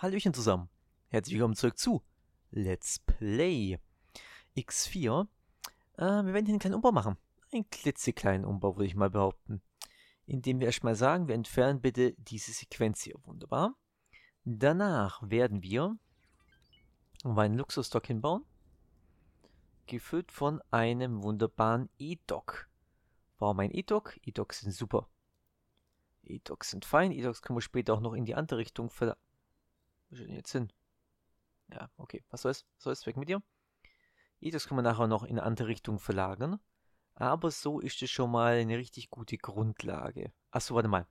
Hallöchen zusammen. Herzlich willkommen zurück zu Let's Play X4. Äh, wir werden hier einen kleinen Umbau machen. Einen klitzekleinen Umbau, würde ich mal behaupten. Indem wir erstmal sagen, wir entfernen bitte diese Sequenz hier. Wunderbar. Danach werden wir einen Luxusstock hinbauen. Gefüllt von einem wunderbaren E-Dock. Warum ein E-Dock? E-Docks sind super. E-Docs sind fein. E-Docs können wir später auch noch in die andere Richtung ver wo ist denn jetzt hin? Ja, okay. Was soll's? Was soll's? Weg mit dir. Das können wir nachher noch in eine andere Richtung verlagern. Aber so ist es schon mal eine richtig gute Grundlage. Achso, warte mal.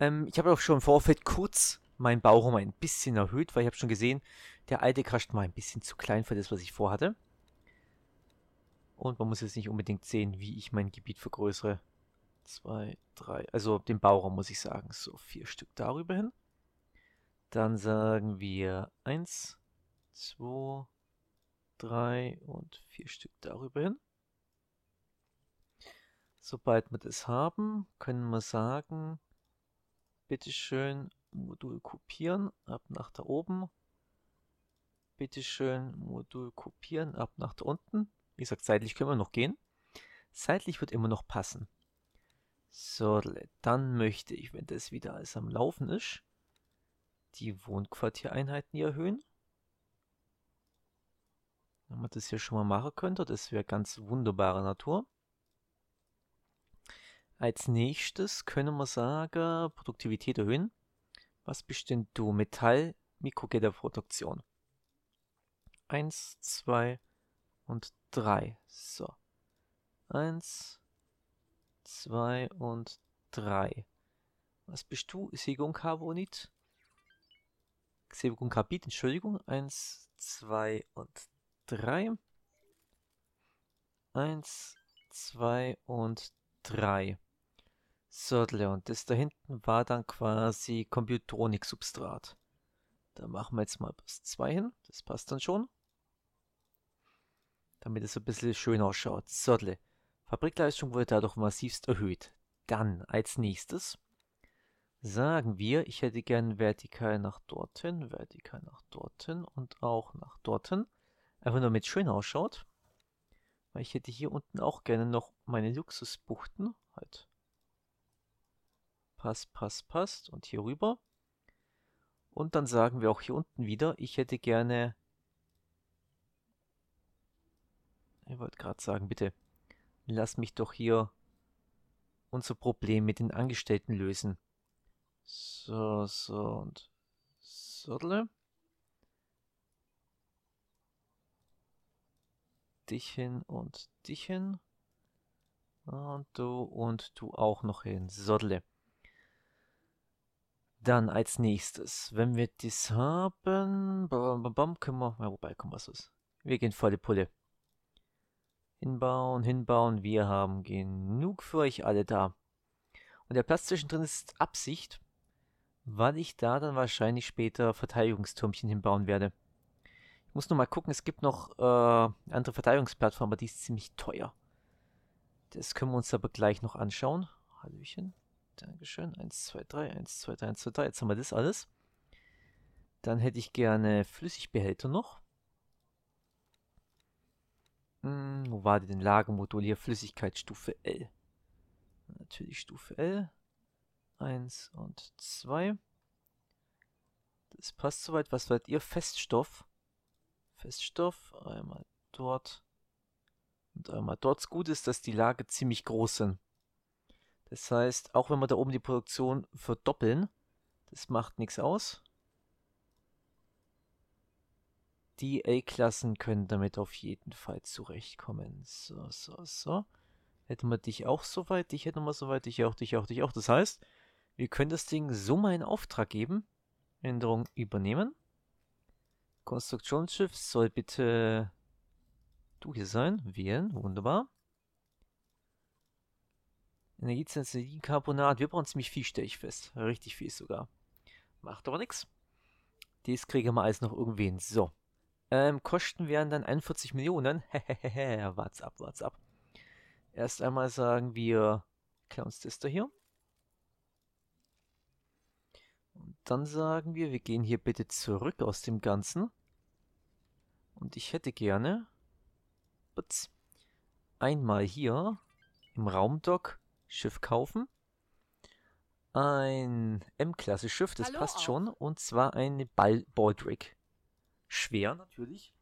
Ähm, ich habe auch schon im Vorfeld kurz meinen Bauraum ein bisschen erhöht, weil ich habe schon gesehen, der alte Kasten war ein bisschen zu klein für das, was ich vorhatte. Und man muss jetzt nicht unbedingt sehen, wie ich mein Gebiet vergrößere. Zwei, drei, also den Bauraum muss ich sagen. So, vier Stück darüber hin. Dann sagen wir 1, 2, 3 und 4 Stück darüber hin. Sobald wir das haben, können wir sagen, bitteschön Modul kopieren, ab nach da oben. Bitteschön Modul kopieren, ab nach da unten. Wie gesagt, seitlich können wir noch gehen. Seitlich wird immer noch passen. So, dann möchte ich, wenn das wieder alles am Laufen ist, die Wohnquartiereinheiten erhöhen. Wenn man das hier schon mal machen könnte, das wäre ganz wunderbare Natur. Als nächstes können wir sagen, Produktivität erhöhen. Was bist denn du? Metall, Mikrogitterproduktion. Eins, zwei und drei. So. Eins, zwei und drei. Was bist du? Sigon-Carbonit? Xebukum Kapit, Entschuldigung. Eins, zwei und drei. Eins, zwei und drei. So, und das da hinten war dann quasi Computronik-Substrat. Da machen wir jetzt mal bis zwei hin. Das passt dann schon. Damit es ein bisschen schön ausschaut. So, Fabrikleistung wurde dadurch massivst erhöht. Dann als nächstes sagen wir, ich hätte gern vertikal nach dorthin, vertikal nach dorthin und auch nach dorthin. Einfach nur mit schön ausschaut. Weil ich hätte hier unten auch gerne noch meine Luxusbuchten. Halt. Passt, passt, passt. Und hier rüber. Und dann sagen wir auch hier unten wieder, ich hätte gerne... Ich wollte gerade sagen, bitte, lass mich doch hier unser Problem mit den Angestellten lösen. So, so und Sodle. Dich hin und dich hin. Und du und du auch noch hin. Sodle. Dann als nächstes, wenn wir das haben, können wir, ja, wobei, komm, was ist? Wir gehen volle Pulle. Hinbauen, hinbauen, wir haben genug für euch alle da. Und der Platz zwischendrin ist Absicht, weil ich da dann wahrscheinlich später Verteidigungstürmchen hinbauen werde. Ich muss nur mal gucken, es gibt noch äh, andere Verteidigungsplattform, aber die ist ziemlich teuer. Das können wir uns aber gleich noch anschauen. Hallöchen. Dankeschön. 1, 2, 3, 1, 2, 3, 1, 2, 3. Jetzt haben wir das alles. Dann hätte ich gerne Flüssigbehälter noch. Hm, wo war denn Lagermodul hier? Flüssigkeitsstufe L. Natürlich Stufe L. 1 und 2. Das passt soweit. Was wollt ihr? Feststoff. Feststoff. Einmal dort. Und einmal dort. Das Gute ist, dass die Lage ziemlich groß sind. Das heißt, auch wenn wir da oben die Produktion verdoppeln, das macht nichts aus. Die A-Klassen können damit auf jeden Fall zurechtkommen. So, so, so. Hätten wir dich auch soweit, dich hätten wir soweit, dich auch, dich auch, dich auch. Das heißt, wir können das Ding so mal in Auftrag geben. Änderung übernehmen. Konstruktionsschiff soll bitte du hier sein. Wählen. Wunderbar. Energiecarbonat. Wir brauchen ziemlich viel, stelle ich fest. Richtig viel sogar. Macht aber nichts. Das kriegen wir alles noch irgendwen. So. Ähm, Kosten wären dann 41 Millionen. Hehehe, what's up, what's up. Erst einmal sagen wir, das da hier. Und dann sagen wir, wir gehen hier bitte zurück aus dem Ganzen. Und ich hätte gerne ups, einmal hier im Raumdock Schiff kaufen. Ein M-Klasse-Schiff, das Hallo passt auch. schon. Und zwar eine Bal Baldric. Schwer natürlich.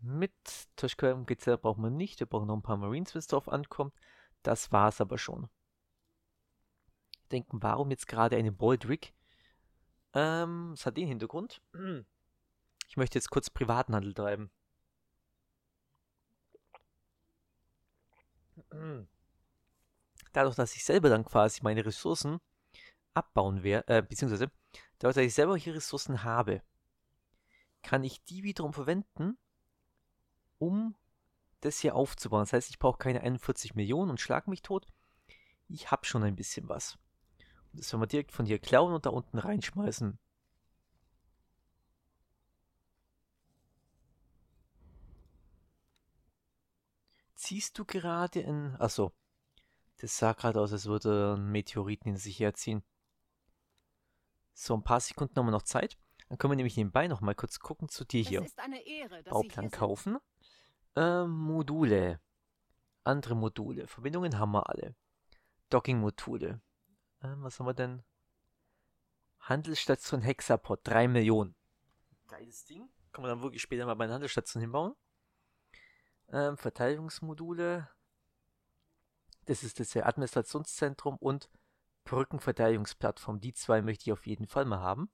Mit Toshka GZ braucht man nicht. Wir brauchen noch ein paar Marines, wenn es drauf ankommt. Das war's aber schon. Denken, warum jetzt gerade eine Baldric? Ähm, es hat den Hintergrund. Ich möchte jetzt kurz privaten Handel treiben. Dadurch, dass ich selber dann quasi meine Ressourcen abbauen werde, äh, beziehungsweise dadurch, dass ich selber hier Ressourcen habe, kann ich die wiederum verwenden, um das hier aufzubauen. Das heißt, ich brauche keine 41 Millionen und schlag mich tot. Ich habe schon ein bisschen was. Das werden wir direkt von hier klauen und da unten reinschmeißen. Ziehst du gerade in... Achso. Das sah gerade aus, als würde ein Meteoriten in sich herziehen. So, ein paar Sekunden haben wir noch Zeit. Dann können wir nämlich nebenbei noch mal kurz gucken zu dir hier. Es ist eine Ehre, Bauplan hier kaufen. Ähm, Module. Andere Module. Verbindungen haben wir alle. Docking-Module. Ähm, was haben wir denn? Handelsstation Hexapod. 3 Millionen. Geiles Ding. Kann man dann wirklich später mal bei einer Handelsstation hinbauen. Ähm, Verteidigungsmodule. Das ist das Administrationszentrum und Brückenverteidigungsplattform. Die zwei möchte ich auf jeden Fall mal haben.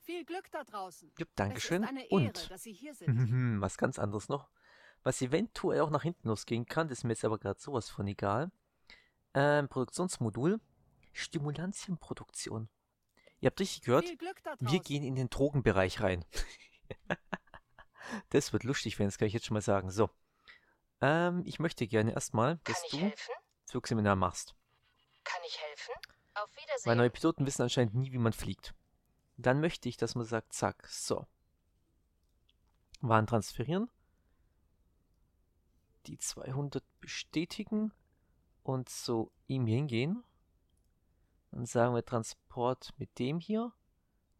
Viel Glück da draußen. Es Dankeschön. Ehre, Und was ganz anderes noch. Was eventuell auch nach hinten losgehen kann, das ist mir jetzt aber gerade sowas von egal. Ähm, Produktionsmodul. Stimulantienproduktion. Ihr habt richtig gehört, wir gehen in den Drogenbereich rein. das wird lustig werden, das kann ich jetzt schon mal sagen. So. Ähm, ich möchte gerne erstmal, dass du helfen? Flugseminar machst. Kann ich helfen? Auf Wiedersehen. Weil neue Piloten wissen anscheinend nie, wie man fliegt. Dann möchte ich, dass man sagt, zack, so. Waren transferieren. Die 200 bestätigen und zu ihm hingehen. Dann sagen wir Transport mit dem hier.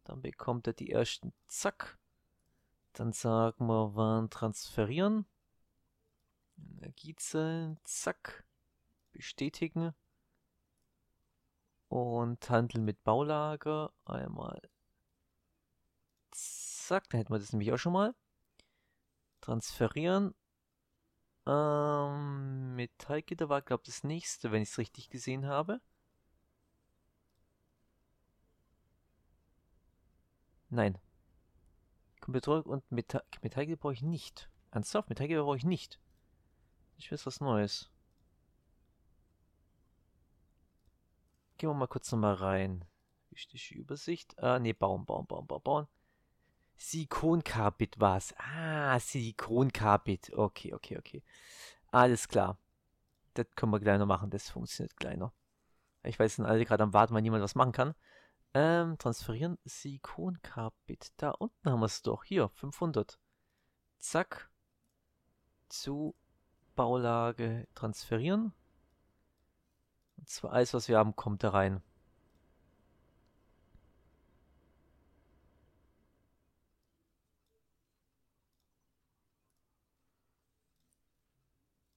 Dann bekommt er die ersten, zack. Dann sagen wir, Waren transferieren. Energiezellen, zack. Bestätigen und handeln mit Baulager. Einmal. Zack, dann hätten wir das nämlich auch schon mal. Transferieren. Ähm, Metallgitter war, glaube ich, das nächste, wenn ich es richtig gesehen habe. Nein. Computer und Metall Metallgitter brauche ich nicht. Ernsthaft? Metallgitter brauche ich nicht. Ich weiß was Neues. Gehen wir mal kurz nochmal rein. Wichtige Übersicht. Ah, nee, bauen, bauen, bauen, bauen, bauen. Silikonkarbid war's. Ah, Silikonkarbid. Okay, okay, okay. Alles klar. Das können wir gleich noch machen. Das funktioniert gleich noch. Ich weiß, sind alle gerade am Warten, weil niemand was machen kann. Ähm, transferieren. Silikonkarbid. Da unten haben wir es doch. Hier, 500. Zack. Zu Baulage transferieren. Und zwar alles, was wir haben, kommt da rein.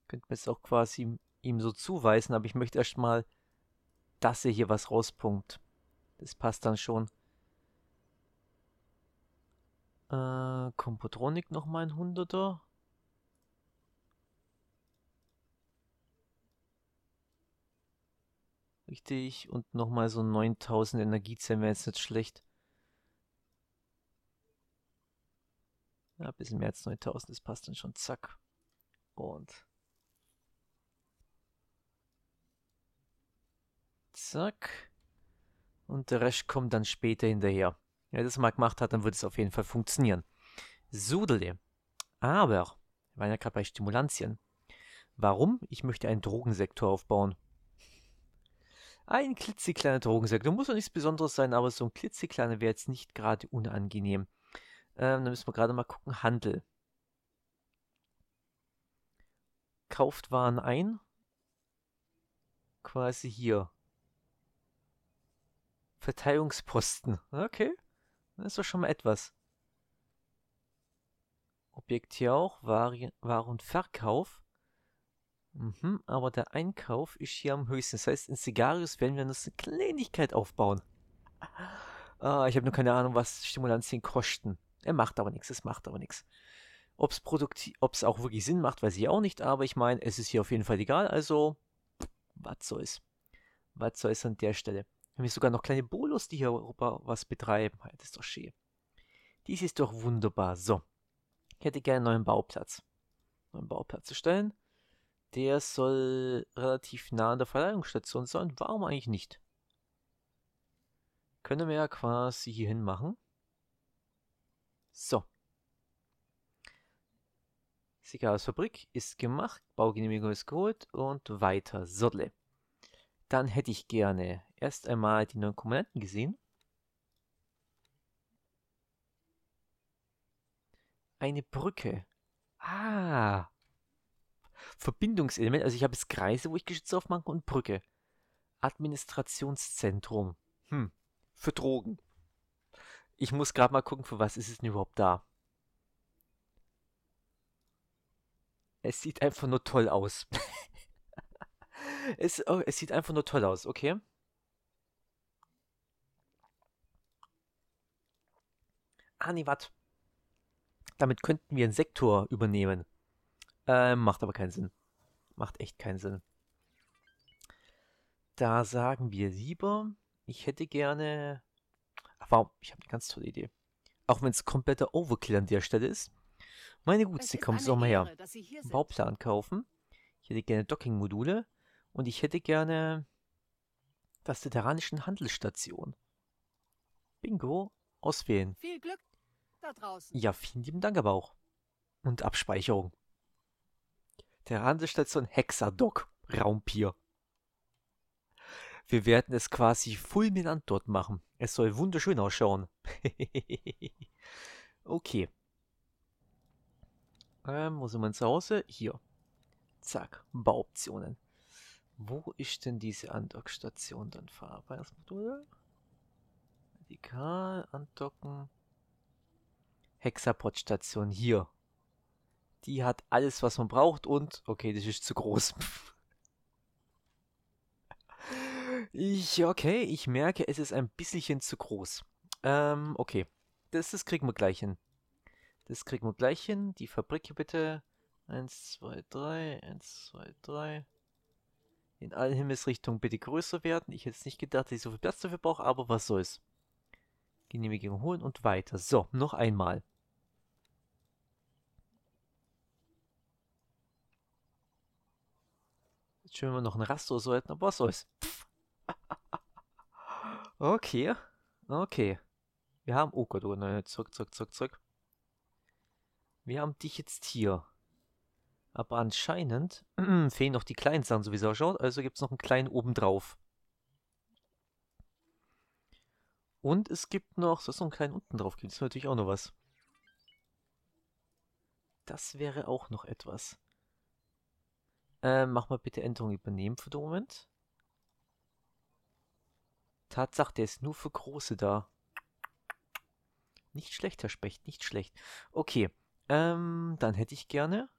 Könnte mir jetzt auch quasi ihm so zuweisen, aber ich möchte erstmal, dass er hier was rauspunkt. Das passt dann schon. Äh, Kompotronik nochmal ein Hunderter. Richtig. Und nochmal so 9000 Energiezellen wäre jetzt nicht schlecht. Ja, ein bisschen mehr als 9000, das passt dann schon. Zack. Und. Zack. Und der Rest kommt dann später hinterher. Wenn er das mal gemacht hat, dann wird es auf jeden Fall funktionieren. Sudele. Aber, wir waren ja gerade bei Stimulantien. Warum? Ich möchte einen Drogensektor aufbauen. Ein klitzekleiner Drogensektor. Muss doch nichts Besonderes sein, aber so ein klitzekleiner wäre jetzt nicht gerade unangenehm. Ähm, dann müssen wir gerade mal gucken. Handel. Kauft Waren ein. Quasi hier. Verteilungsposten. Okay. Das ist doch schon mal etwas. Objekt hier auch. Waren, War und Verkauf. Mhm, aber der Einkauf ist hier am höchsten. Das heißt, in Sigarius werden wir uns eine Kleinigkeit aufbauen. Ah, ich habe nur keine Ahnung, was Stimulantien kosten. Er macht aber nichts, es macht aber nichts. Ob es auch wirklich Sinn macht, weiß ich auch nicht, aber ich meine, es ist hier auf jeden Fall egal, also was soll's. Was soll's an der Stelle. Wir haben hier sogar noch kleine Bolos, die hier was betreiben. Das ist doch schön. Dies ist doch wunderbar. So. Ich hätte gerne einen neuen Bauplatz. Neuen Bauplatz zu stellen. Der soll relativ nah an der Verleihungsstation sein. Warum eigentlich nicht? Können wir ja quasi hier hin machen. So. Fabrik ist gemacht, Baugenehmigung ist geholt und weiter. Sodle. Dann hätte ich gerne erst einmal die neuen Komponenten gesehen. Eine Brücke. Ah. Verbindungselement. Also ich habe jetzt Kreise, wo ich Geschütze aufmache und Brücke. Administrationszentrum. Hm. Für Drogen. Ich muss gerade mal gucken, für was ist es denn überhaupt da. Es sieht einfach nur toll aus. es, oh, es sieht einfach nur toll aus, okay? Ah, nee, warte. Damit könnten wir einen Sektor übernehmen. Ähm, macht aber keinen Sinn. Macht echt keinen Sinn. Da sagen wir lieber, ich hätte gerne Wow, ich habe eine ganz tolle Idee. Auch wenn es kompletter Overkill an der Stelle ist. Meine Güte, sie kommen doch mal her. Bauplan kaufen. Ich hätte gerne Docking-Module. Und ich hätte gerne das Terranischen Handelsstation. Bingo. Auswählen. Viel Glück da draußen. Ja, vielen lieben Dank aber auch. Und Abspeicherung. Der Handelsstation Hexadoc. Raumpier. Wir werden es quasi fulminant dort machen. Es soll wunderschön ausschauen. okay. Ähm, wo sind wir zu Hause? Hier. Zack, Bauoptionen. Wo ist denn diese Andockstation dann? Verarbeitungsmodule? Radikal, andocken. Hexapod-Station hier. Die hat alles, was man braucht und, okay, das ist zu groß. Ich, okay, ich merke, es ist ein bisschen zu groß. Ähm, okay. Das, das kriegen wir gleich hin. Das kriegen wir gleich hin. Die Fabrik hier bitte. Eins, zwei, drei. Eins, zwei, drei. In allen Himmelsrichtungen bitte größer werden. Ich hätte es nicht gedacht, dass ich so viel Platz dafür brauche, aber was soll's. Genehmigung holen und weiter. So, noch einmal. Jetzt schön, wenn wir noch ein Raster sollten, aber was soll's. Okay. Okay. Wir haben. Oh Gott, oh nein, zurück, zurück, zurück, zurück. Wir haben dich jetzt hier. Aber anscheinend fehlen noch die kleinen Sachen, so wie es ausschaut. Also gibt es noch einen kleinen oben drauf. Und es gibt noch, so ist noch einen kleinen unten drauf, gibt es natürlich auch noch was. Das wäre auch noch etwas. Ähm, mach mal bitte Änderung übernehmen für den Moment. Tatsache, der ist nur für Große da. Nicht schlecht, Herr Specht, nicht schlecht. Okay, ähm, dann hätte ich gerne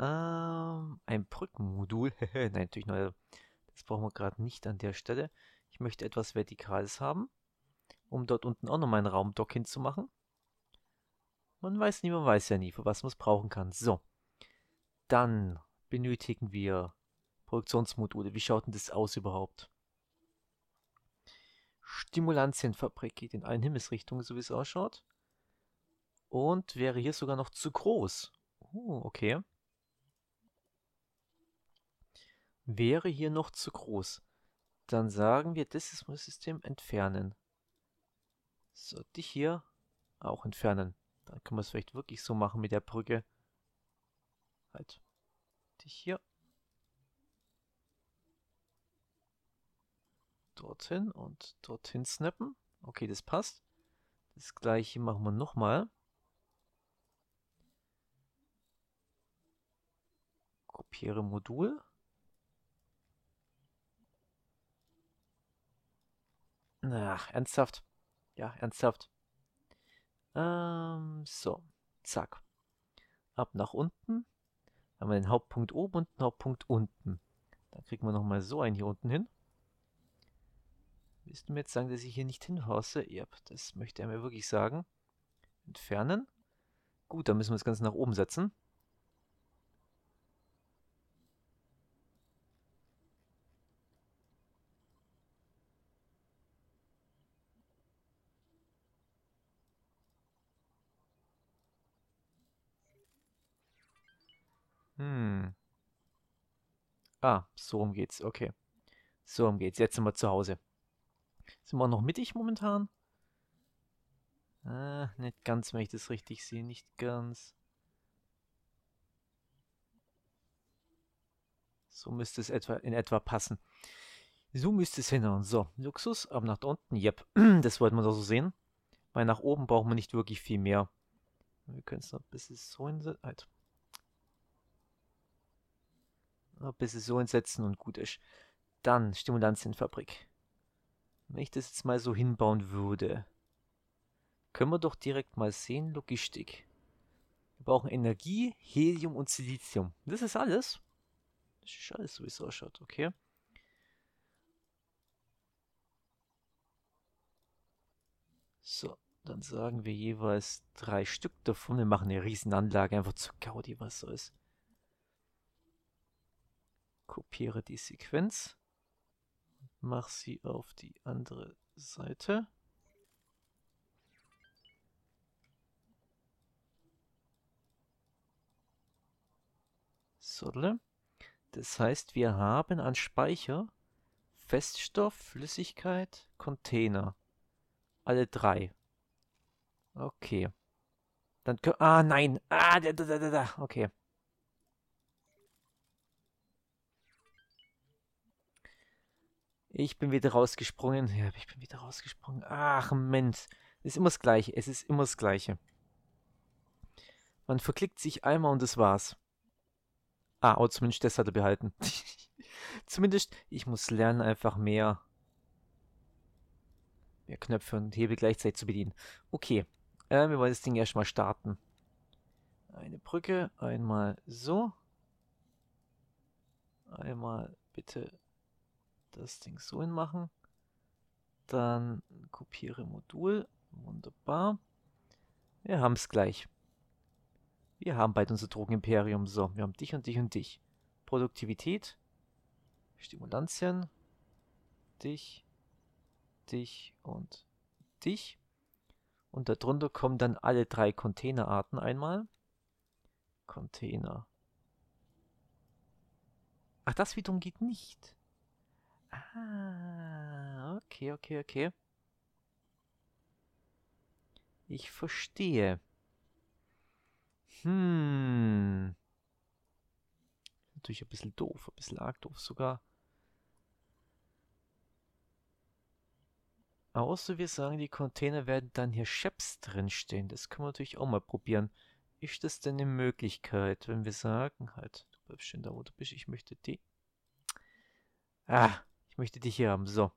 ähm, ein Brückenmodul. Nein, natürlich noch. Das brauchen wir gerade nicht an der Stelle. Ich möchte etwas Vertikales haben, um dort unten auch noch meinen Raumdock hinzumachen. Man weiß nie, man weiß ja nie, für was man es brauchen kann. So, dann benötigen wir Produktionsmodule. Wie schaut denn das aus überhaupt? Stimulantienfabrik geht in allen Himmelsrichtungen, so wie es ausschaut. Und wäre hier sogar noch zu groß. Uh, okay. Wäre hier noch zu groß. Dann sagen wir, das System entfernen. So, dich hier auch entfernen. Dann können wir es vielleicht wirklich so machen mit der Brücke. Halt. Dich hier dorthin und dorthin snappen. Okay, das passt. Das gleiche machen wir nochmal. Kopiere Modul. Ach, ernsthaft? Ja, ernsthaft. Ähm, so. Zack. Ab nach unten. Haben wir den Hauptpunkt oben und den Hauptpunkt unten. Dann kriegen wir nochmal so einen hier unten hin. Willst du mir jetzt sagen, dass ich hier nicht hinhorse? Ja, das möchte er mir wirklich sagen. Entfernen. Gut, dann müssen wir das Ganze nach oben setzen. Hm. Ah, so rum geht's. Okay. So rum geht's. Jetzt sind wir zu Hause. Sind wir noch mittig momentan? Ah, nicht ganz, wenn ich das richtig sehe. Nicht ganz. So müsste es etwa in etwa passen. So müsste es hinhauen. So, Luxus, aber nach unten. Yep, das wollten wir doch so sehen. Weil nach oben brauchen wir nicht wirklich viel mehr. Wir können es noch ein bisschen so hinsetzen. Halt. Ein bisschen so hinsetzen und gut ist. Dann Stimulanzienfabrik. Wenn ich das jetzt mal so hinbauen würde, können wir doch direkt mal sehen, Logistik. Wir brauchen Energie, Helium und Silizium. Das ist alles. Das ist alles, so wie es ausschaut, okay. So, dann sagen wir jeweils drei Stück davon. Wir machen eine Riesenanlage einfach zu Gaudi, was so ist. Kopiere die Sequenz. Mach sie auf die andere Seite. Das heißt, wir haben an Speicher Feststoff, Flüssigkeit, Container. Alle drei. Okay. Dann Ah, nein. Ah, da, da, da, da. Okay. Ich bin wieder rausgesprungen. Ja, ich bin wieder rausgesprungen. Ach, Mensch. Es ist immer das Gleiche. Es ist immer das Gleiche. Man verklickt sich einmal und das war's. Ah, oh, zumindest das hat er behalten. zumindest, ich muss lernen, einfach mehr, mehr Knöpfe und Hebel gleichzeitig zu bedienen. Okay, äh, wir wollen das Ding erstmal starten. Eine Brücke, einmal so. Einmal bitte das Ding so hinmachen. Dann kopiere Modul. Wunderbar. Wir haben es gleich. Wir haben bald unser Drogenimperium. So, wir haben dich und dich und dich. Produktivität. Stimulantien. Dich. Dich und dich. Und darunter kommen dann alle drei Containerarten einmal. Container. Ach, das wiederum geht nicht. Ah, okay, okay, okay. Ich verstehe. Hm. Natürlich ein bisschen doof, ein bisschen arg doof sogar. Außer wir sagen, die Container werden dann hier Chefs drinstehen. Das können wir natürlich auch mal probieren. Ist das denn eine Möglichkeit, wenn wir sagen, halt, du bleibst schön da, wo du bist, ich möchte die. Ah, möchte dich hier haben, so.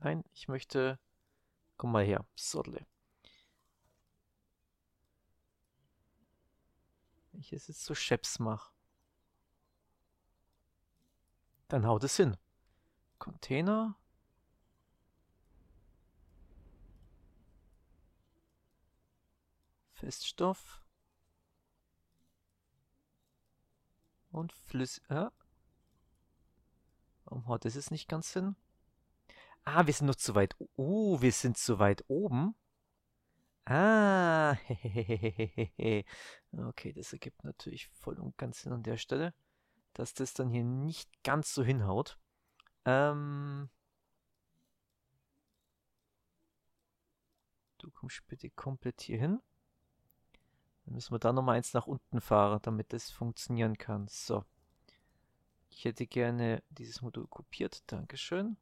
Nein, ich möchte, komm mal her, Sodle. Wenn ich es jetzt so Scheps mache, dann haut es hin. Container. Feststoff. Und Flüss... Äh? Warum haut das jetzt nicht ganz hin? Ah, wir sind noch zu weit... Oh, wir sind zu weit oben. Ah, okay, das ergibt natürlich voll und ganz Sinn an der Stelle, dass das dann hier nicht ganz so hinhaut. Ähm, du kommst bitte komplett hier hin. Dann müssen wir da nochmal eins nach unten fahren, damit das funktionieren kann. So. Ich hätte gerne dieses Modul kopiert. Dankeschön.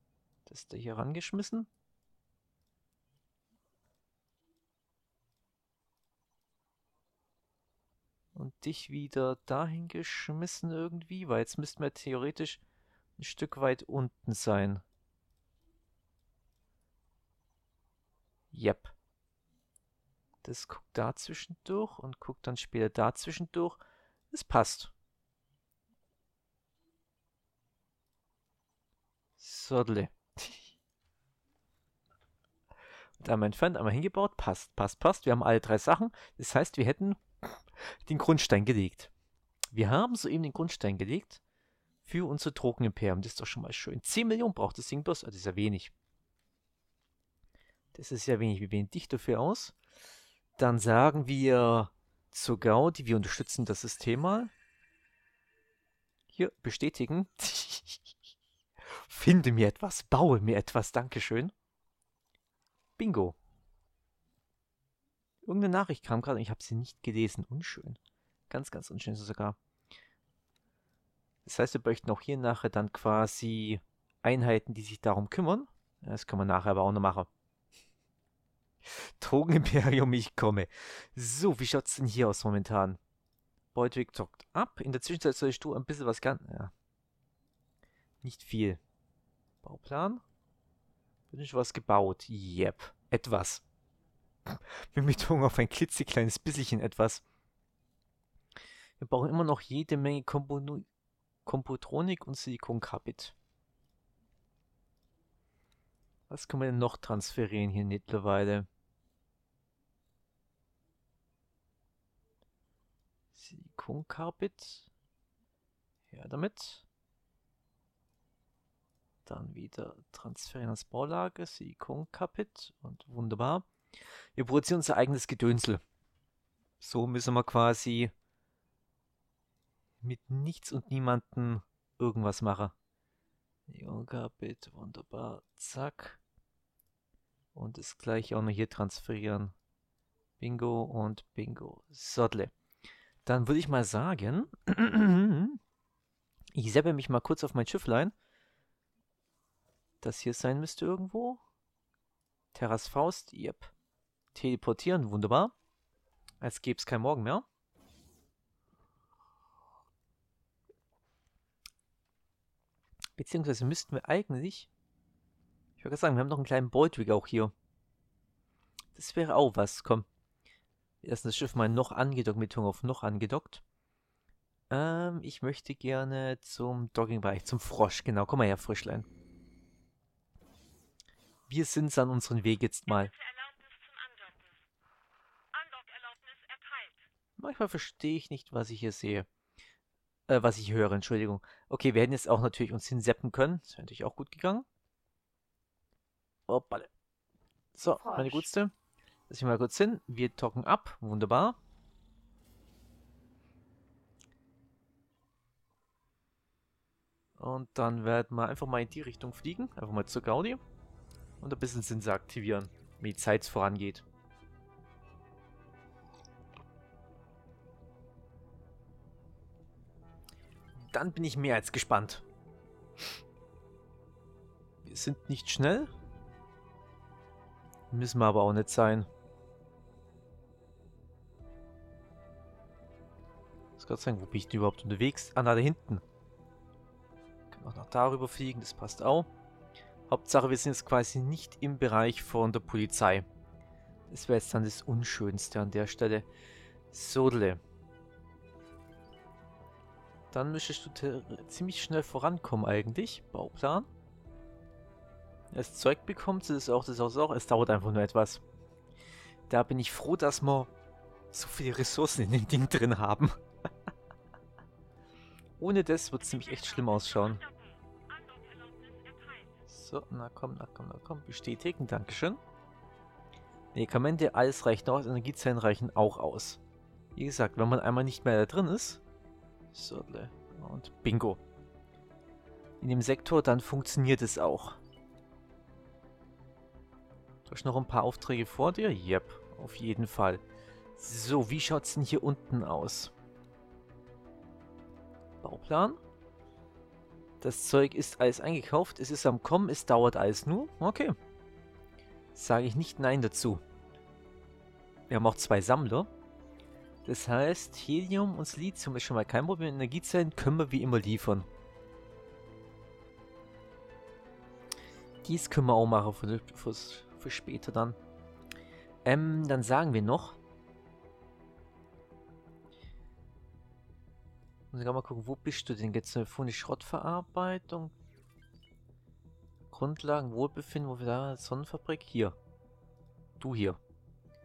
Das ist da hier rangeschmissen. Und dich wieder dahin geschmissen irgendwie, weil jetzt müssten wir theoretisch ein Stück weit unten sein. Yep. Das guckt da zwischendurch und guckt dann später da zwischendurch. Es passt. Sodle. Und einmal entfernt, einmal hingebaut. Passt, passt, passt. Wir haben alle drei Sachen. Das heißt, wir hätten den Grundstein gelegt. Wir haben soeben den Grundstein gelegt für unser Drogenimperium. Das ist doch schon mal schön. 10 Millionen braucht das Ding bloß. Ah, das ist ja wenig. Das ist ja wenig. Wir wählen dich dafür aus. Dann sagen wir zur Gaudi, wir unterstützen das System mal. Hier, bestätigen. Finde mir etwas, baue mir etwas, Dankeschön. Bingo. Irgendeine Nachricht kam gerade und ich habe sie nicht gelesen. Unschön. Ganz, ganz unschön sogar. Das heißt, wir bräuchten auch hier nachher dann quasi Einheiten, die sich darum kümmern. Das können wir nachher aber auch noch machen. Drogenimperium, ich komme. So, wie schaut es denn hier aus momentan? Beutwig zockt ab. In der Zwischenzeit sollst du ein bisschen was kann. Ja. Nicht viel. Bauplan. Wird schon was gebaut? Yep. Etwas. Mit Betonung auf ein klitzekleines bisschen etwas. Wir brauchen immer noch jede Menge Kompo Kompotronik und Silikonkarbid. Was können wir denn noch transferieren hier mittlerweile? Silikonkarbid. Ja, damit. Dann wieder transferieren als Baulage, Silikonkarbid und wunderbar. Wir produzieren unser eigenes Gedönsel. So müssen wir quasi mit nichts und niemanden irgendwas machen. Silikonkarbid, wunderbar, zack. Und das gleiche auch noch hier transferieren. Bingo und Bingo. Sodle. Dann würde ich mal sagen, ich seppe mich mal kurz auf mein Schifflein. Das hier sein müsste irgendwo. Terras Faust, yep. Teleportieren, wunderbar. Als gäbe es kein Morgen mehr. Beziehungsweise müssten wir eigentlich... Ich würde sagen, wir haben noch einen kleinen Beutwig auch hier. Das wäre auch was, komm. Lassen das Schiff mal noch angedockt, mit Hunger auf noch angedockt. Ähm, ich möchte gerne zum Dogging-Bereich, zum Frosch, genau. Komm mal her, Frischlein. Wir sind an unseren Weg jetzt mal. Manchmal verstehe ich nicht, was ich hier sehe. Äh, was ich höre, Entschuldigung. Okay, wir hätten jetzt auch natürlich uns hinseppen können. Das wäre natürlich auch gut gegangen. Hoppale. So, Frosch. meine Gutste. Lass ich mal kurz hin. Wir docken ab. Wunderbar. Und dann werden wir einfach mal in die Richtung fliegen. Einfach mal zur Gaudi und ein bisschen Sense aktivieren, wie die Zeit vorangeht. Dann bin ich mehr als gespannt. Wir sind nicht schnell. Müssen wir aber auch nicht sein. Ich muss gerade sagen, wo bin ich denn überhaupt unterwegs? Ah, da hinten. Können auch noch darüber fliegen, das passt auch. Hauptsache, wir sind jetzt quasi nicht im Bereich von der Polizei. Das wäre jetzt dann das Unschönste an der Stelle. Sodle. Dann müsstest du ziemlich schnell vorankommen eigentlich. Bauplan. Das Zeug bekommt, das ist auch, das ist auch, es dauert einfach nur etwas. Da bin ich froh, dass wir so viele Ressourcen in dem Ding drin haben. Ohne das wird es nämlich echt schlimm ausschauen. So, na komm, na komm, na komm. Bestätigen, Dankeschön. Medikamente, alles reicht aus. Energiezellen reichen auch aus. Wie gesagt, wenn man einmal nicht mehr da drin ist. So, und bingo. In dem Sektor, dann funktioniert es auch. Du hast noch ein paar Aufträge vor dir? Yep, auf jeden Fall. So, wie schaut es denn hier unten aus? Bauplan? Das Zeug ist alles eingekauft, es ist am Kommen, es dauert alles nur. Okay. Sage ich nicht Nein dazu. Wir haben auch zwei Sammler. Das heißt, Helium und Lithium ist schon mal kein Problem. Energiezellen können wir wie immer liefern. Dies können wir auch machen für, für, für später dann. Ähm, dann sagen wir noch. Muss ich mal gucken, wo bist du denn jetzt? Telefonisch Schrottverarbeitung. Grundlagen, Wohlbefinden, wo wir da? Sonnenfabrik? Hier. Du hier.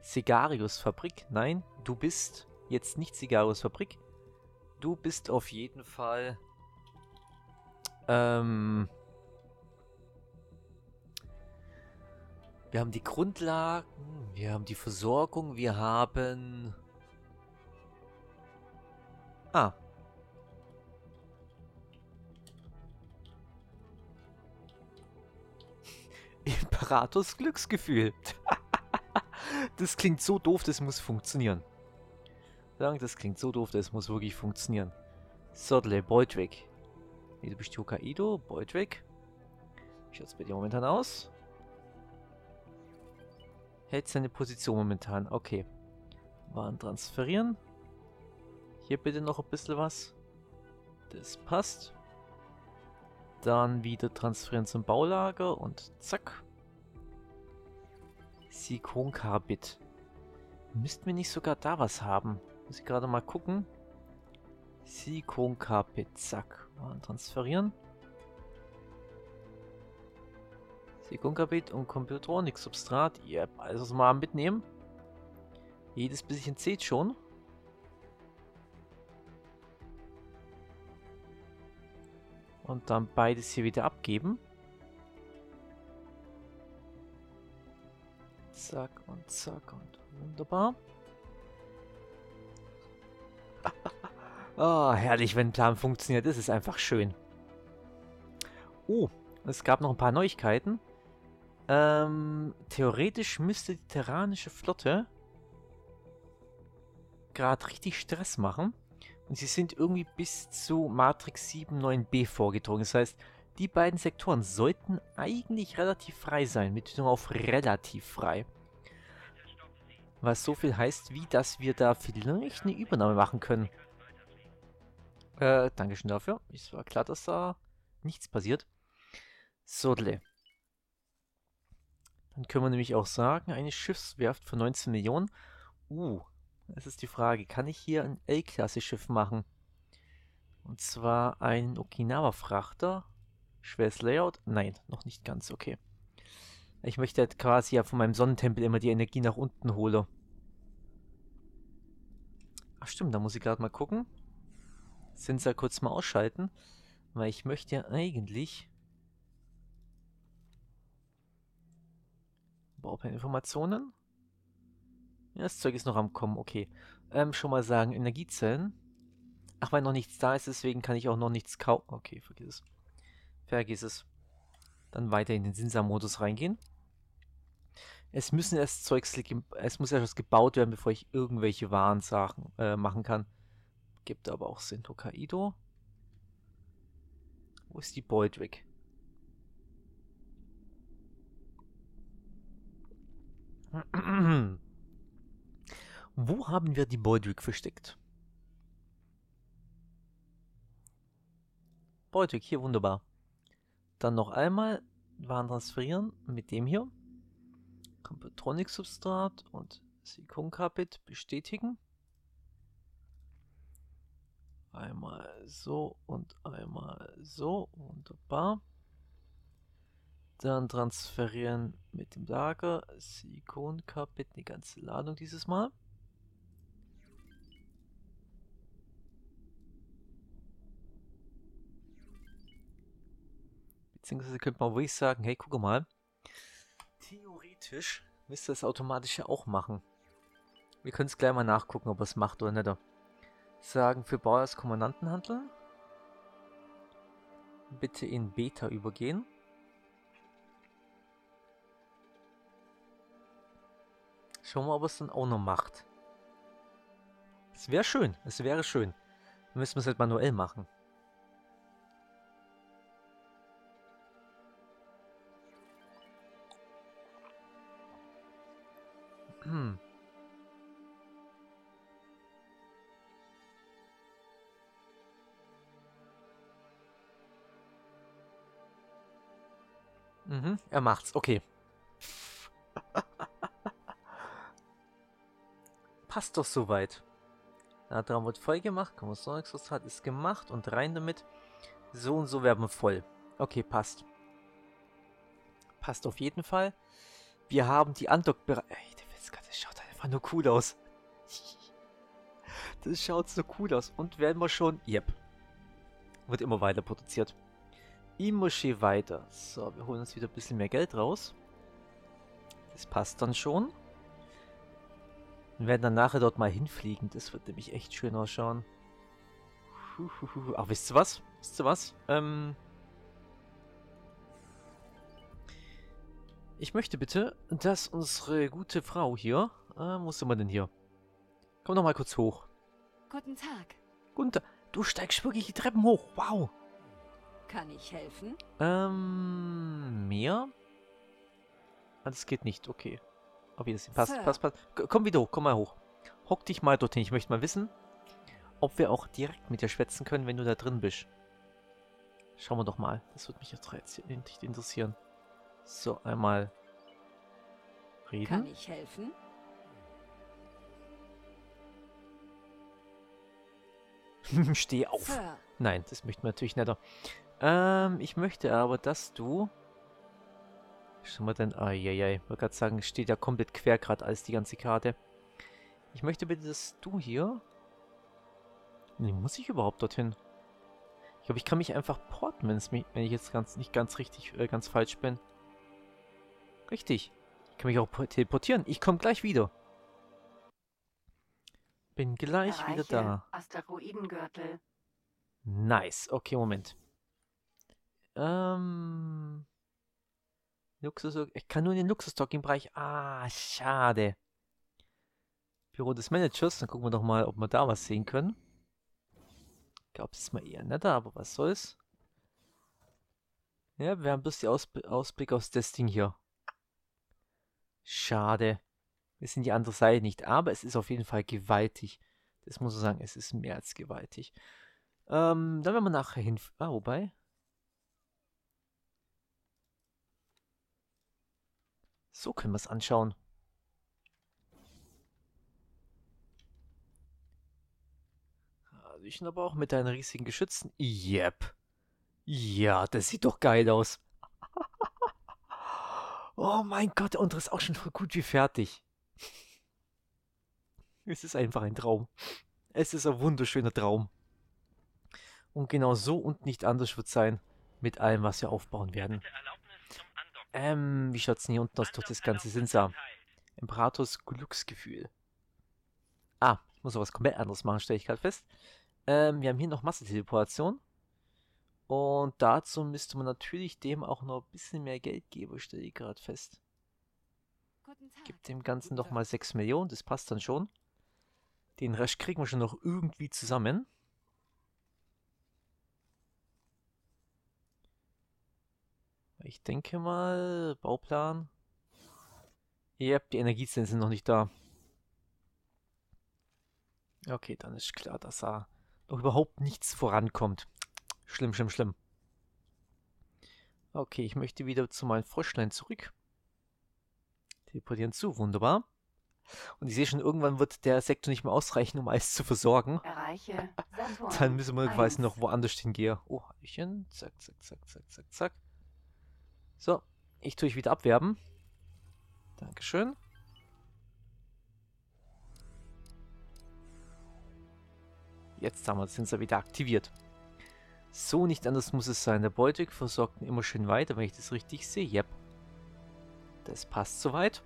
Sigarius Fabrik? Nein, du bist jetzt nicht Sigarius Fabrik. Du bist auf jeden Fall. Ähm. Wir haben die Grundlagen, wir haben die Versorgung, wir haben... Ah. Imperators Glücksgefühl. das klingt so doof, das muss funktionieren. Das klingt so doof, das muss wirklich funktionieren. Sodle, Beut weg. Nee, du bist Hokkaido, Beut weg. Wie schaut es bei dir momentan aus? Hält seine Position momentan. Okay. Waren transferieren. Hier bitte noch ein bisschen was. Das passt. Dann wieder transferieren zum Baulager und zack. Sikonkarbit. Müssten wir nicht sogar da was haben? Muss ich gerade mal gucken. Sikonkarbit, zack. Waren transferieren. Sekundkabit und Computronik Substrat. Yep, also mal mitnehmen. Jedes bisschen zählt schon. Und dann beides hier wieder abgeben. Zack und zack und wunderbar. oh, herrlich, wenn ein Plan funktioniert. Das ist einfach schön. Oh, es gab noch ein paar Neuigkeiten. Ähm, theoretisch müsste die terranische Flotte gerade richtig Stress machen. Und sie sind irgendwie bis zu Matrix 7 9b vorgedrungen. Das heißt, die beiden Sektoren sollten eigentlich relativ frei sein. Mit Betonung auf relativ frei. Was so viel heißt, wie dass wir da vielleicht eine Übernahme machen können. Äh, Dankeschön dafür. Es war klar, dass da nichts passiert. Sodle. Dann können wir nämlich auch sagen, eine Schiffswerft für 19 Millionen. Uh, das ist die Frage, kann ich hier ein L-Klasse-Schiff machen? Und zwar ein Okinawa-Frachter. Schweres Layout? Nein, noch nicht ganz, okay. Ich möchte halt quasi ja von meinem Sonnentempel immer die Energie nach unten hole. Ach stimmt, da muss ich gerade mal gucken. Sensor kurz mal ausschalten. Weil ich möchte ja eigentlich Bauplan-Informationen. Ja, das Zeug ist noch am Kommen, okay. Ähm, schon mal sagen, Energiezellen. Ach, weil noch nichts da ist, deswegen kann ich auch noch nichts kaufen. Okay, vergiss es. Vergiss es. Dann weiter in den Sinsa-Modus reingehen. Es müssen erst Zeugs, es muss erst gebaut werden, bevor ich irgendwelche Warensachen äh, machen kann. Gibt aber auch Sento Kaido. Wo ist die Beut weg? Wo haben wir die Beudwick versteckt? Beudwick, hier wunderbar. Dann noch einmal Waren transferieren mit dem hier. Computronic Substrat und Sekunkapit bestätigen. Einmal so und einmal so. Wunderbar. Dann transferieren mit dem Lager. Sikon Kapit, die ganze Ladung dieses Mal. Beziehungsweise könnte man ruhig sagen, hey, guck mal. Theoretisch müsste das automatisch ja auch machen. Wir können es gleich mal nachgucken, ob es macht oder nicht. Sagen für Bauers Kommandanten handeln. Bitte in Beta übergehen. Schauen wir, ob es dann auch noch macht. Es wäre schön. Es wäre schön. Müssen wir es halt manuell machen. Hm. Mhm, er macht's. Okay. passt doch soweit. Traum wird voll gemacht. Kommissarexostrat ist gemacht und rein damit. So und so werden wir voll. Okay, passt. Passt auf jeden Fall. Wir haben die Andock bereit. Das schaut einfach nur cool aus. Das schaut so cool aus. Und werden wir schon... Yep. Wird immer weiter produziert. Imoshi weiter. So, wir holen uns wieder ein bisschen mehr Geld raus. Das passt dann schon. Und werden dann nachher dort mal hinfliegen. Das wird nämlich echt schön ausschauen. Ach, wisst ihr was? Wisst ihr was? Ähm... Ich möchte bitte, dass unsere gute Frau hier... Äh, wo sind wir denn hier? Komm noch mal kurz hoch. Guten Tag. Gunther, du steigst wirklich die Treppen hoch. Wow. Kann ich helfen? Ähm, mehr? Ah, das geht nicht. Okay. Auf Wiedersehen. Passt, Sir. passt, passt. Komm wieder hoch, komm mal hoch. Hock dich mal dorthin. Ich möchte mal wissen, ob wir auch direkt mit dir schwätzen können, wenn du da drin bist. Schauen wir doch mal. Das würde mich jetzt interessieren. So, einmal reden. Kann ich helfen? Steh auf. Sir. Nein, das möchten wir natürlich nicht. Ähm, ich möchte aber, dass du... Schau mal denn... Eieiei, ich wollte gerade sagen, steht ja komplett quer gerade als die ganze Karte. Ich möchte bitte, dass du hier... Nee, muss ich überhaupt dorthin? Ich glaube, ich kann mich einfach porten, wenn, wenn ich jetzt ganz nicht ganz richtig, äh, ganz falsch bin. Richtig. Ich kann mich auch teleportieren. Ich komme gleich wieder. Bin gleich Erreiche wieder da. Asteroidengürtel. Nice. Okay, Moment. Ähm. Luxus. Ich kann nur in den Luxus-Docking-Bereich. Ah, schade. Büro des Managers. Dann gucken wir doch mal, ob wir da was sehen können. Ich glaube, es ist mal eher netter, aber was soll's. Ja, wir haben bloß den Ausb Ausblick aus das Ding hier. Schade. Wir sind die andere Seite nicht, aber es ist auf jeden Fall gewaltig. Das muss man sagen, es ist mehr als gewaltig. Ähm, dann werden wir nachher hin... Ah, wobei... So können wir es anschauen. Ich aber auch mit deinen riesigen Geschützen. Yep. Ja, das sieht doch geil aus. Oh mein Gott, der untere ist auch schon so gut wie fertig. es ist einfach ein Traum. Es ist ein wunderschöner Traum. Und genau so und nicht anders wird sein mit allem, was wir aufbauen werden. Ähm, wie schaut's denn hier unten aus durch das ganze Sinsa? Imperators Glücksgefühl. Ah, ich muss auch was komplett anderes machen, stelle ich gerade fest. Ähm, wir haben hier noch Massenteleportation. Und dazu müsste man natürlich dem auch noch ein bisschen mehr Geld geben, stelle ich gerade fest. Gibt dem Ganzen doch mal 6 Millionen, das passt dann schon. Den Rest kriegen wir schon noch irgendwie zusammen. Ich denke mal, Bauplan. Ja, die Energiezellen sind noch nicht da. Okay, dann ist klar, dass da noch überhaupt nichts vorankommt. Schlimm, schlimm, schlimm. Okay, ich möchte wieder zu meinen Froschlein zurück. Teleportieren zu, wunderbar. Und ich sehe schon, irgendwann wird der Sektor nicht mehr ausreichen, um alles zu versorgen. Erreiche Dann müssen wir quasi noch woanders hingehen. Oh, Hallöchen. Zack, zack, zack, zack, zack, zack. So, ich tue ich wieder abwerben. Dankeschön. Jetzt haben wir, sind sie wieder aktiviert. So, nicht anders muss es sein. Der Beutig versorgt ihn immer schön weiter, wenn ich das richtig sehe. Yep. Das passt soweit.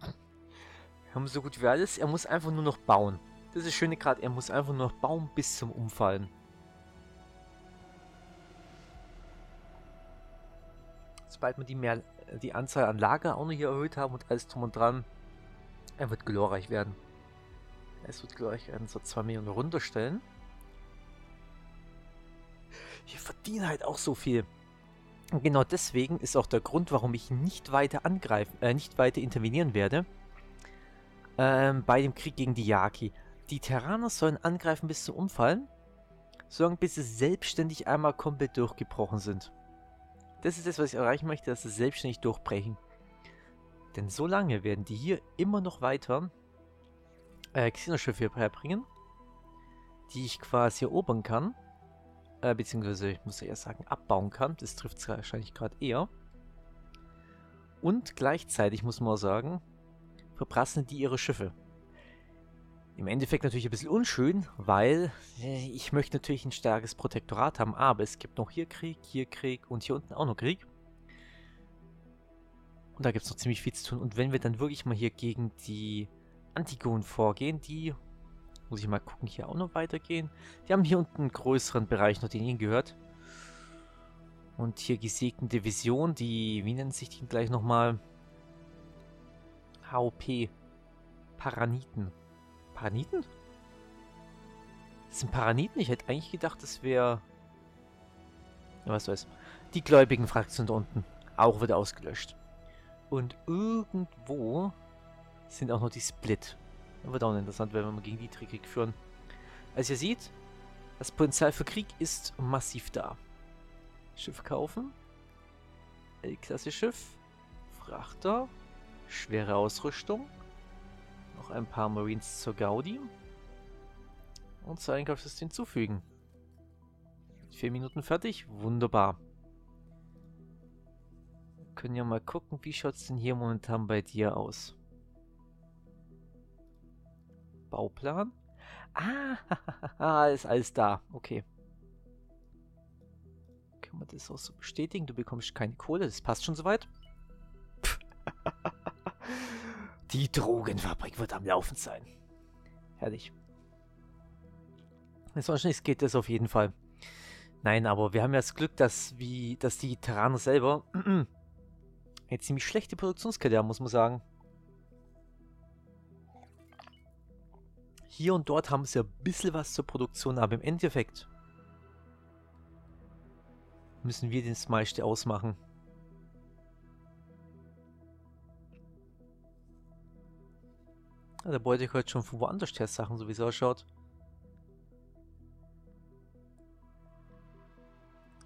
Wir haben so gut wie alles. Er muss einfach nur noch bauen. Das ist das Schöne gerade, er muss einfach nur noch bauen bis zum Umfallen. sobald wir die, mehr, die Anzahl an Lager auch noch hier erhöht haben und alles drum und dran, er wird glorreich werden. Es wird glorreich werden, so 2 Millionen runterstellen. Wir verdienen halt auch so viel. Und genau deswegen ist auch der Grund, warum ich nicht weiter angreifen, äh, nicht weiter intervenieren werde. Ähm, bei dem Krieg gegen die Yaki. Die Terraner sollen angreifen bis zum Umfallen, solange bis sie selbstständig einmal komplett durchgebrochen sind. Das ist das, was ich erreichen möchte, dass sie selbstständig durchbrechen. Denn so lange werden die hier immer noch weiter äh, Xenoschiffe herbringen, die ich quasi erobern kann. Äh, beziehungsweise, ich muss ja eher sagen, abbauen kann. Das trifft es wahrscheinlich gerade eher. Und gleichzeitig, muss man auch sagen, verprassen die ihre Schiffe. Im Endeffekt natürlich ein bisschen unschön, weil äh, ich möchte natürlich ein starkes Protektorat haben, aber es gibt noch hier Krieg, hier Krieg und hier unten auch noch Krieg. Und da gibt es noch ziemlich viel zu tun. Und wenn wir dann wirklich mal hier gegen die Antigonen vorgehen, die, muss ich mal gucken, hier auch noch weitergehen. Die haben hier unten einen größeren Bereich noch, den ihnen gehört. Und hier gesegnete Division, die, wie nennen sich die gleich nochmal? HOP. Paraniten. Paraniten? Das sind Paraniten? Ich hätte eigentlich gedacht, das wäre... Ja, was weiß. Die gläubigen Fraktionen da unten. Auch wieder ausgelöscht. Und irgendwo sind auch noch die Split. Wird auch interessant, wenn wir mal gegen die Krieg führen. Als ihr seht, das Potenzial für Krieg ist massiv da. Schiff kaufen. L-Klasse-Schiff. Frachter. Schwere Ausrüstung. Noch ein paar Marines zur Gaudi. Und zwei Einkaufssystem hinzufügen. Vier Minuten fertig. Wunderbar. Wir können ja mal gucken, wie schaut es denn hier momentan bei dir aus? Bauplan? Ah, ist alles da. Okay. Können wir das auch so bestätigen? Du bekommst keine Kohle, das passt schon soweit. Die Drogenfabrik wird am Laufen sein. Herrlich. Sonst nichts geht das auf jeden Fall. Nein, aber wir haben ja das Glück, dass, wie, dass die Terraner selber eine ziemlich schlechte Produktionskette haben, muss man sagen. Hier und dort haben sie ein bisschen was zur Produktion, aber im Endeffekt müssen wir das meiste ausmachen. Ja, der Beute gehört schon von woanders her Sachen, so wie es ausschaut.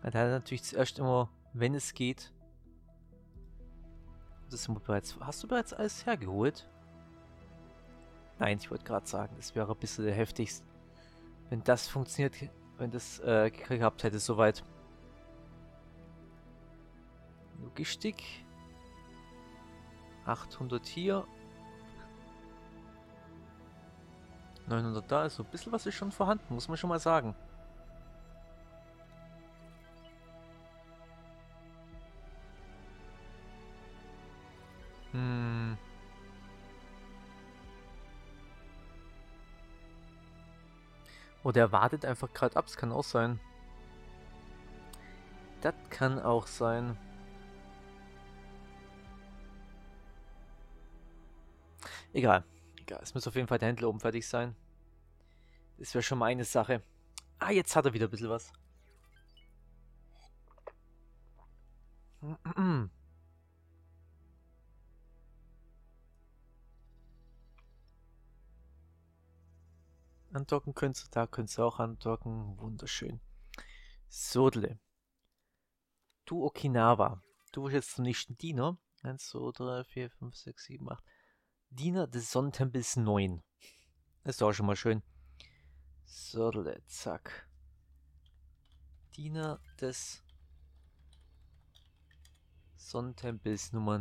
Ja, da hat natürlich zuerst immer, wenn es geht. Das wir bereits. Hast du bereits alles hergeholt? Nein, ich wollte gerade sagen, das wäre ein bisschen der heftigste. Wenn das funktioniert, wenn das äh, gehabt hätte, soweit. Logistik. 800 hier. 900 da, also ein bisschen was ist schon vorhanden, muss man schon mal sagen. Oder er wartet einfach gerade ab, das kann auch sein. Das kann auch sein. Egal. Egal. Es muss auf jeden Fall der Händler oben fertig sein. Das wäre schon mal eine Sache. Ah, jetzt hat er wieder ein bisschen was. Andocken könntest da könntest du auch andocken. Wunderschön. Sodle. Du Okinawa. Du bist jetzt zum nächsten Diener. 1, 2, 3, 4, 5, 6, 7, 8. Diener des Sonnentempels 9. Das ist auch schon mal schön. Sodle, zack. Diener des Sonnentempels Nummer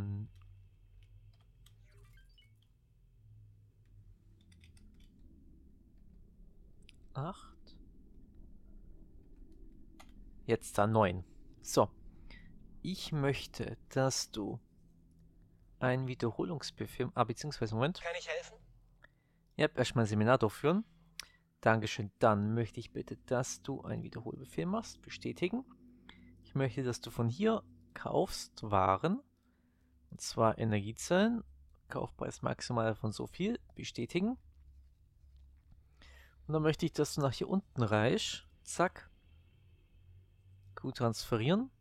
8. Jetzt da 9. So. Ich möchte, dass du ein Wiederholungsbefehl. Ah, beziehungsweise, Moment. Kann ich helfen? Ja, erstmal ein Seminar durchführen. Dankeschön. Dann möchte ich bitte, dass du einen Wiederholbefehl machst. Bestätigen. Ich möchte, dass du von hier kaufst Waren. Und zwar Energiezellen. Kaufpreis maximal von so viel. Bestätigen. Und dann möchte ich, dass du nach hier unten reichst. Zack. Gut transferieren.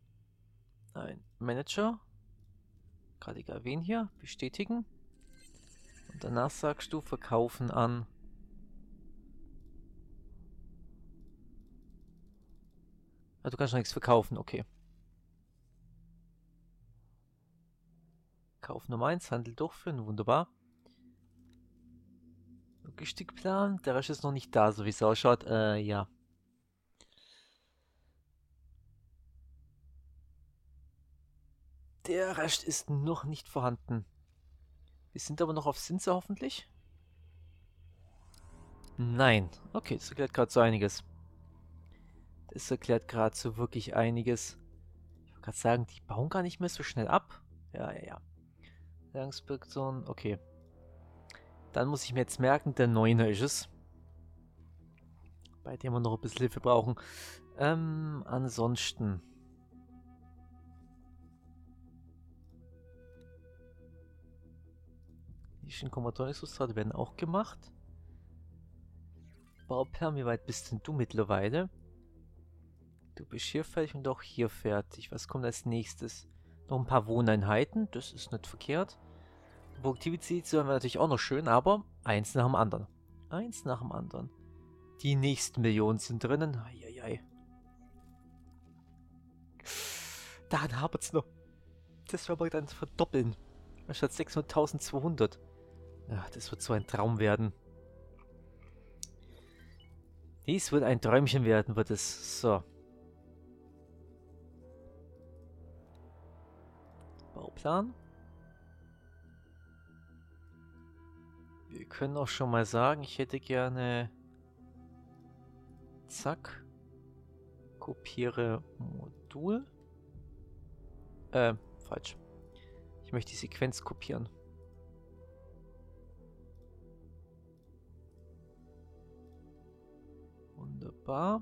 Ein Manager. Gerade egal wen hier. Bestätigen. Und danach sagst du verkaufen an. Ah, du kannst noch nichts verkaufen, okay. Kauf Nummer 1, Handel durchführen, wunderbar. Logistikplan. Der Rest ist noch nicht da, so wie es ausschaut. Äh, ja. Der Rest ist noch nicht vorhanden. Wir sind aber noch auf Sinse hoffentlich. Nein. Okay, das erklärt gerade so einiges. Das erklärt gerade so wirklich einiges. Ich wollte gerade sagen, die bauen gar nicht mehr so schnell ab. Ja, ja, ja. Langsbergson, okay. Dann muss ich mir jetzt merken, der Neuner ist es. Bei dem wir noch ein bisschen Hilfe brauchen. Ähm, ansonsten. Die Shinkomatronics-Substrate werden auch gemacht. Bauplan, wie weit bist denn du mittlerweile? Du bist hier fertig und auch hier fertig. Was kommt als nächstes? Noch ein paar Wohneinheiten, das ist nicht verkehrt. Produktivität wäre natürlich auch noch schön, aber eins nach dem anderen. Eins nach dem anderen. Die nächsten Millionen sind drinnen. Eieiei. Da hapert es noch. Das werden wir dann verdoppeln. Statt 600.200. Ja, das wird so ein Traum werden. Dies wird ein Träumchen werden, wird es. So. Bauplan. Wir können auch schon mal sagen, ich hätte gerne... Zack. Kopiere Modul. Äh, falsch. Ich möchte die Sequenz kopieren. Wunderbar.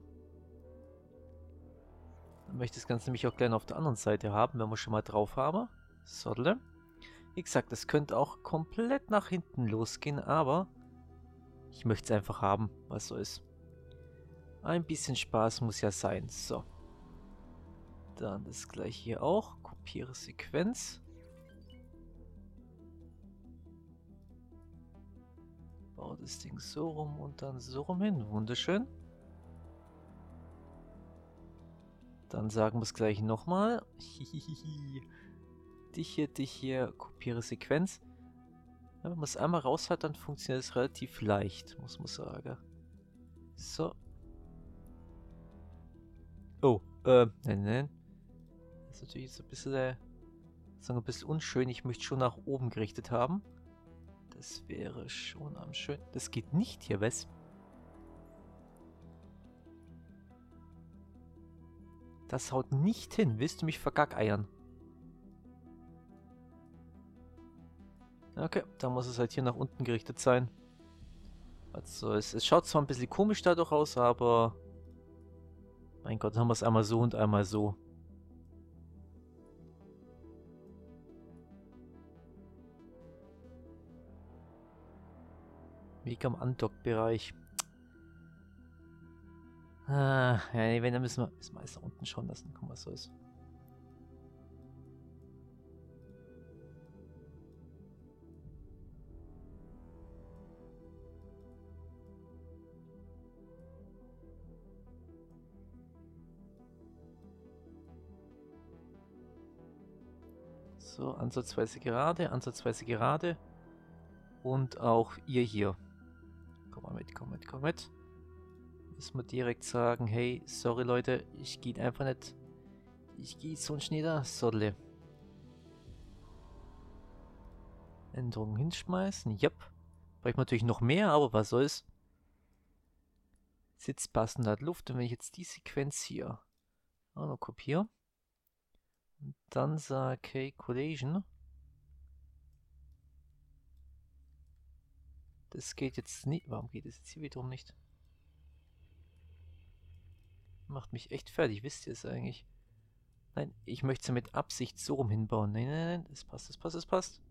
Dann möchte ich das Ganze nämlich auch gerne auf der anderen Seite haben, wenn wir schon mal drauf haben. Soddle. Wie gesagt, es könnte auch komplett nach hinten losgehen, aber ich möchte es einfach haben, was so ist. Ein bisschen Spaß muss ja sein. So. Dann das gleiche hier auch. Kopiere Sequenz. Baue das Ding so rum und dann so rum hin. Wunderschön. Dann sagen wir es gleich nochmal. Dich hier, dich hier, kopiere Sequenz. Wenn man es einmal raus hat, dann funktioniert es relativ leicht, muss man sagen. So. Oh, äh, nein, nein. Das ist natürlich jetzt ein bisschen, äh, sagen ein bisschen unschön. Ich möchte schon nach oben gerichtet haben. Das wäre schon am schön. Das geht nicht hier, was? Das haut nicht hin. Willst du mich vergackeiern? Okay, dann muss es halt hier nach unten gerichtet sein. Also es, es schaut zwar ein bisschen komisch dadurch aus, aber... Mein Gott, haben wir es einmal so und einmal so. Weg am Andock-Bereich. Ah, ja, nee, wenn, dann müssen wir, müssen wir alles da unten schauen lassen. Guck mal, so ist. So, ansatzweise gerade, ansatzweise gerade. Und auch ihr hier. Komm mal mit, komm mit, komm mit. Müssen wir direkt sagen, hey, sorry Leute, ich gehe einfach nicht. Ich gehe sonst nicht da, Sodle. Änderungen hinschmeißen, yep. Brauche ich natürlich noch mehr, aber was soll's. Sitz passend hat Luft und wenn ich jetzt die Sequenz hier auch noch kopiere sage, okay, Collation. Das geht jetzt nicht. Warum geht es jetzt hier wiederum nicht? Macht mich echt fertig, wisst ihr es eigentlich? Nein, ich möchte es mit Absicht so rum hinbauen. Nein, nein, nein, das passt, das passt, das passt.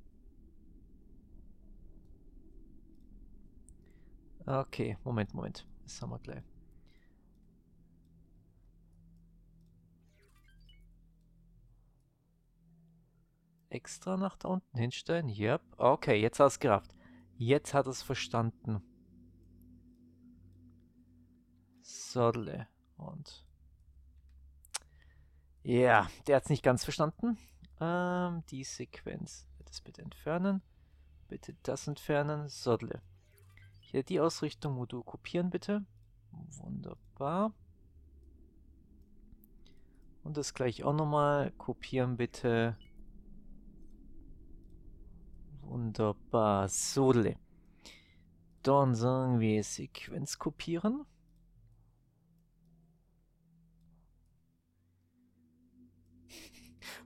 Okay, Moment, Moment. Das haben wir gleich. Extra nach da unten hinstellen? Yep. Okay, jetzt hat es gerafft. Jetzt hat es verstanden. Sodle. Und. Ja, der hat es nicht ganz verstanden. Ähm, die Sequenz. Das bitte entfernen. Bitte das entfernen. Sodle. Hier die Ausrichtung, Modul kopieren bitte. Wunderbar. Und das gleich auch nochmal. Kopieren bitte. Wunderbar. Sodele. Dann sagen wir Sequenz kopieren.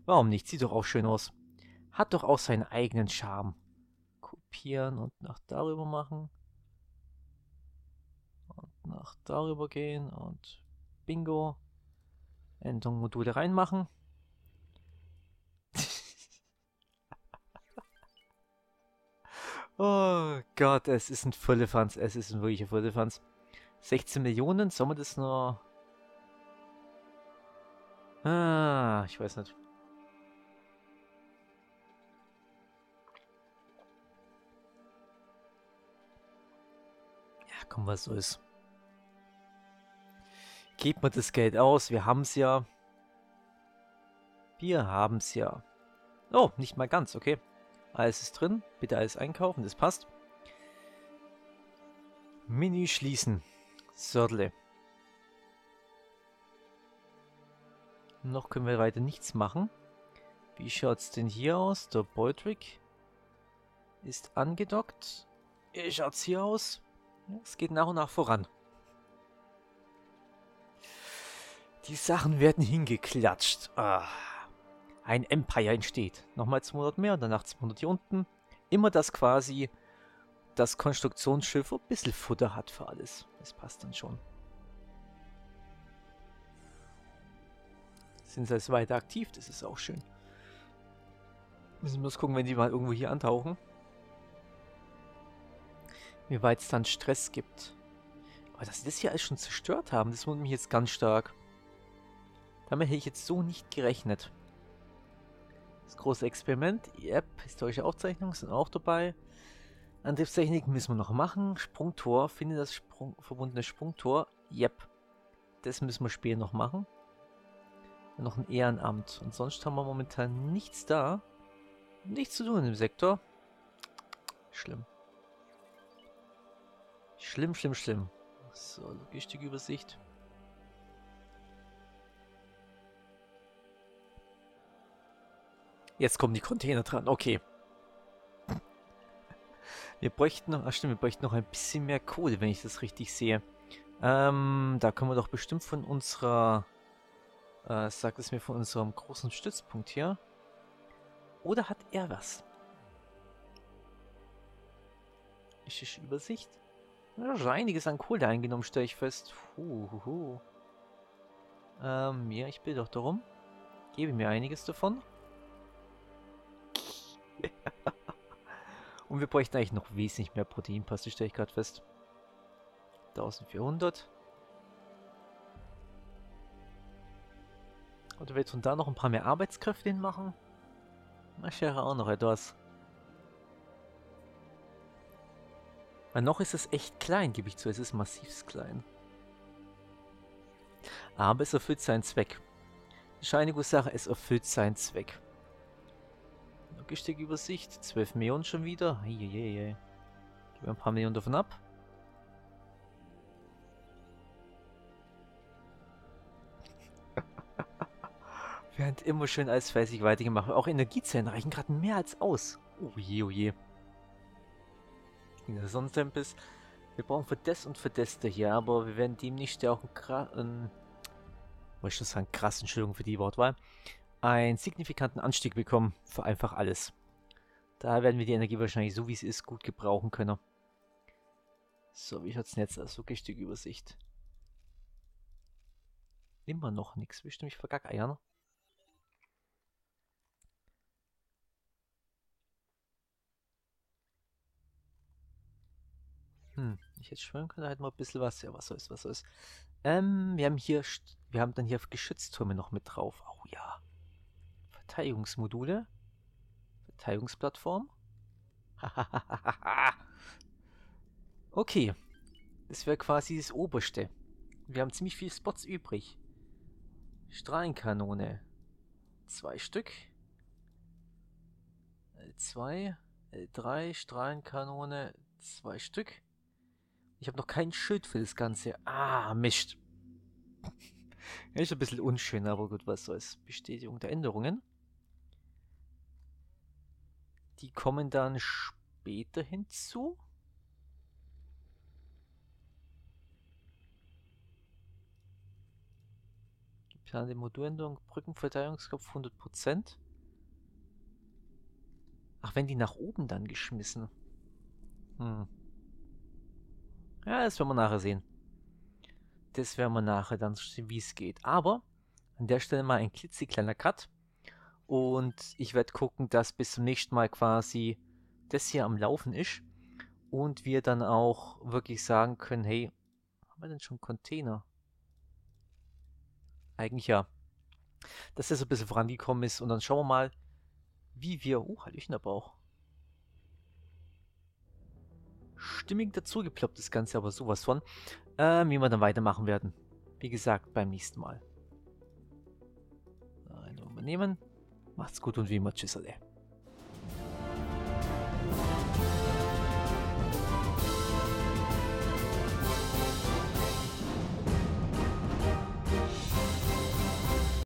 Warum nicht? Sieht doch auch schön aus. Hat doch auch seinen eigenen Charme. Kopieren und nach darüber machen. Und nach darüber gehen und Bingo. Änderung Module reinmachen. Oh Gott, es ist ein Füllefanz. Es ist ein wirklicher Füllefanz. 16 Millionen, soll man das nur... Ah, ich weiß nicht. Ja, komm, was soll's. Gebt mir das Geld aus, wir haben's ja. Wir haben's ja. Oh, nicht mal ganz, okay. Alles ist drin, bitte alles einkaufen, das passt. Menü schließen. Sördle. Noch können wir weiter nichts machen. Wie schaut's denn hier aus? Der Beutwick ist angedockt. Wie schaut's hier aus? Es geht nach und nach voran. Die Sachen werden hingeklatscht. Ah. Ein Empire entsteht. Nochmal 200 mehr und danach 200 hier unten. Immer das quasi das Konstruktionsschiff ein bisschen Futter hat für alles. Das passt dann schon. Sind sie jetzt weiter aktiv? Das ist auch schön. Müssen wir uns gucken, wenn die mal irgendwo hier antauchen. Wie weit es dann Stress gibt. Aber dass sie das hier alles schon zerstört haben, das wundert mich jetzt ganz stark. Damit hätte ich jetzt so nicht gerechnet. Das große Experiment, yep, historische Aufzeichnungen sind auch dabei. Antriebstechnik müssen wir noch machen. Sprungtor, finde das Sprung, verbundene Sprungtor, yep. Das müssen wir später noch machen. Und noch ein Ehrenamt. Und sonst haben wir momentan nichts da. Nichts zu tun im Sektor. Schlimm. Schlimm, schlimm, schlimm. So, Logistikübersicht. Jetzt kommen die Container dran. Okay. Wir bräuchten noch, ach stimmt, wir bräuchten noch ein bisschen mehr Kohle, wenn ich das richtig sehe. Ähm, da können wir doch bestimmt von unserer, äh, sagt es mir von unserem großen Stützpunkt hier. Oder hat er was? Ist Übersicht? Ja, schon einiges an Kohle eingenommen, stelle ich fest. Huhuhu. Ähm, ja, ich bitte doch darum. Gebe mir einiges davon. Und wir bräuchten eigentlich noch wesentlich mehr Proteinpaste, stelle ich gerade fest. 1400. Oder willst du da noch ein paar mehr Arbeitskräfte hinmachen? Na, wäre auch noch etwas. Weil noch ist es echt klein, gebe ich zu. Es ist massiv klein. Aber es erfüllt seinen Zweck. Scheine Sache, es erfüllt seinen Zweck. Logistikübersicht. 12 Millionen schon wieder. Heieiei. Wir ein paar Millionen davon ab. Haben immer schön alles fleißig weitergemacht. Auch Energiezellen reichen gerade mehr als aus. Oh je, oh je. In der Sonnentempest. Wir brauchen für das und für das hier, aber wir werden dem nicht auch einen, krassen. wollte ich schon sagen, krass, Entschuldigung für die Wortwahl, einen signifikanten Anstieg bekommen für einfach alles. Da werden wir die Energie wahrscheinlich so wie es ist gut gebrauchen können. So, wie schaut's denn jetzt aus? Wirklich die Übersicht. Immer noch nichts. Willst du mich vergackeiern? Hm, ich hätte schwören können, halt mal ein bisschen was. Ja, was soll's, was soll's. Ähm, wir haben hier, wir haben dann hier Geschütztürme noch mit drauf. Oh ja. Verteidigungsmodule. Verteidigungsplattform. okay. Das wäre quasi das Oberste. Wir haben ziemlich viele Spots übrig. Strahlenkanone. Zwei Stück. L2, L3, Strahlenkanone, zwei Stück. Ich habe noch kein Schild für das Ganze. Ah, Mist. ist ein bisschen unschön, aber gut, was soll's. Bestätigung der Änderungen. Die kommen dann später hinzu. Geplante Moduländerung, Brückenverteidigungskopf 100%. Ach, wenn die nach oben dann geschmissen. Hm. Ja, das werden wir nachher sehen. Das werden wir nachher dann sehen, wie es geht. Aber an der Stelle mal ein klitzekleiner Cut. Und ich werde gucken, dass bis zum nächsten Mal quasi das hier am Laufen ist. Und wir dann auch wirklich sagen können, hey, haben wir denn schon Container? Eigentlich ja. Dass das ein bisschen vorangekommen ist. Und dann schauen wir mal, wie wir... Oh, Hallöchen aber auch. Stimmig dazu geploppt, das Ganze aber sowas von. Äh, wie wir dann weitermachen werden. Wie gesagt, beim nächsten Mal. Eine übernehmen. Macht's gut und wie immer, tschüss alle.